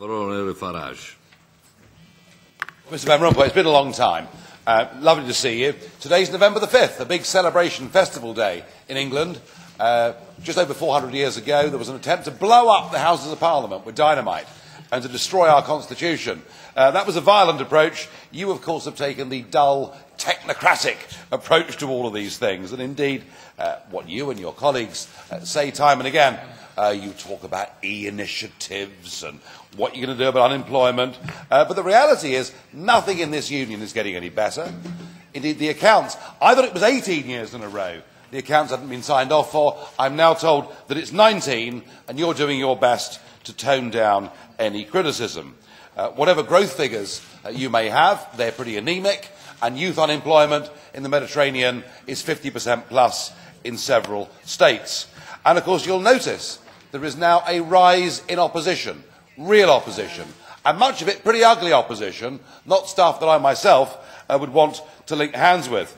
Farage. Mr Van Rompuy, it's been a long time. Uh, lovely to see you. Today's November the 5th, a big celebration festival day in England. Uh, just over 400 years ago, there was an attempt to blow up the Houses of Parliament with dynamite and to destroy our Constitution. Uh, that was a violent approach. You, of course, have taken the dull, technocratic approach to all of these things. And indeed, uh, what you and your colleagues uh, say time and again, uh, you talk about e-initiatives and what you're going to do about unemployment. Uh, but the reality is, nothing in this union is getting any better. Indeed, the accounts, I thought it was 18 years in a row the accounts hadn't been signed off for. I'm now told that it's 19, and you're doing your best to tone down any criticism. Uh, whatever growth figures uh, you may have, they're pretty anemic, and youth unemployment in the Mediterranean is 50% plus in several states. And of course, you'll notice there is now a rise in opposition, real opposition, and much of it pretty ugly opposition, not stuff that I myself uh, would want to link hands with.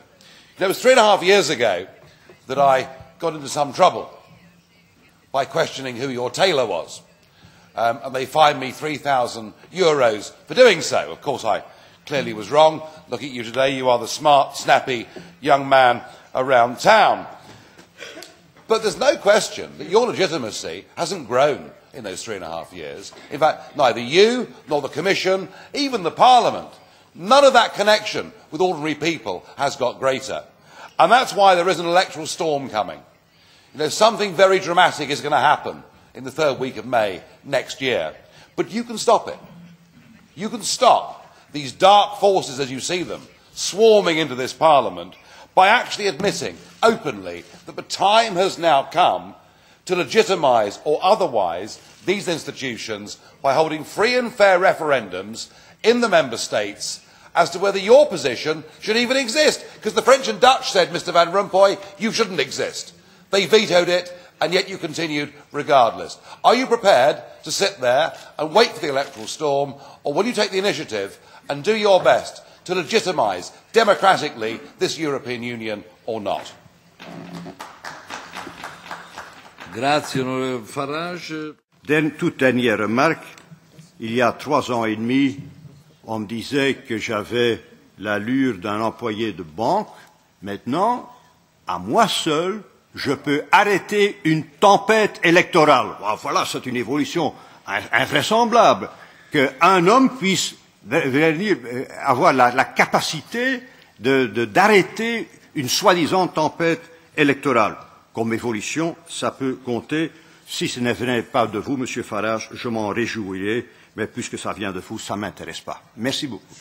It was three and a half years ago that I got into some trouble by questioning who your tailor was. Um, and they fined me 3,000 euros for doing so. Of course, I clearly was wrong. Look at you today. You are the smart, snappy young man around town. But there's no question that your legitimacy hasn't grown in those three and a half years. In fact, neither you nor the Commission, even the Parliament, none of that connection with ordinary people has got greater. And that's why there is an electoral storm coming. You know, something very dramatic is going to happen in the third week of May next year. But you can stop it. You can stop these dark forces as you see them swarming into this Parliament by actually admitting openly that the time has now come to legitimise or otherwise these institutions by holding free and fair referendums in the member states as to whether your position should even exist. Because the French and Dutch said, Mr Van Rompuy, you shouldn't exist. They vetoed it, and yet you continued regardless. Are you prepared to sit there and wait for the electoral storm, or will you take the initiative and do your best to legitimise democratically this European Union or not? Grazie, Farage. toute dernière remarque, il y a trois ans et demi, on me disait que j'avais l'allure d'un employé de banque. Maintenant, à moi seul, je peux arrêter une tempête électorale. Voilà, c'est une évolution invraisemblable qu'un homme puisse euh, avoir la, la capacité d'arrêter de, une soi-disant tempête électorale. Comme évolution, ça peut compter. Si ce ne venait pas de vous, Monsieur Farage, je m'en réjouirais mais puisque ça vient de vous, ça ne m'intéresse pas. Merci beaucoup.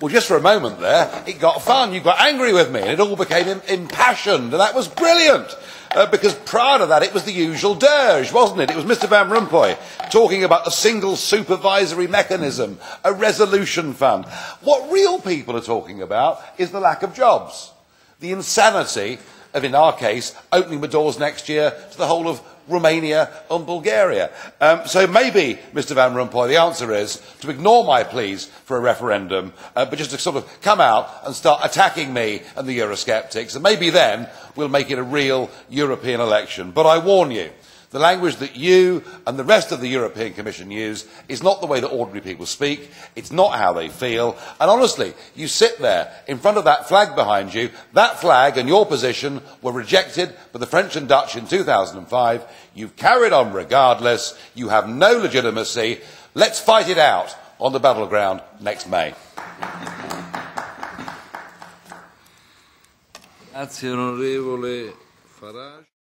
Well, just for a moment there, it got fun. You got angry with me, and it all became impassioned, and that was brilliant. Uh, because prior to that, it was the usual dirge, wasn't it? It was Mr. Van Rompuy talking about a single supervisory mechanism, a resolution fund. What real people are talking about is the lack of jobs, the insanity of, in our case, opening the doors next year to the whole of Romania and Bulgaria. Um, so maybe, Mr Van Rompuy, the answer is to ignore my pleas for a referendum, uh, but just to sort of come out and start attacking me and the Eurosceptics, and maybe then we'll make it a real European election. But I warn you, the language that you and the rest of the European Commission use is not the way that ordinary people speak. It's not how they feel. And honestly, you sit there in front of that flag behind you. That flag and your position were rejected by the French and Dutch in 2005. You've carried on regardless. You have no legitimacy. Let's fight it out on the battleground next May. Grazie onorevole Farage.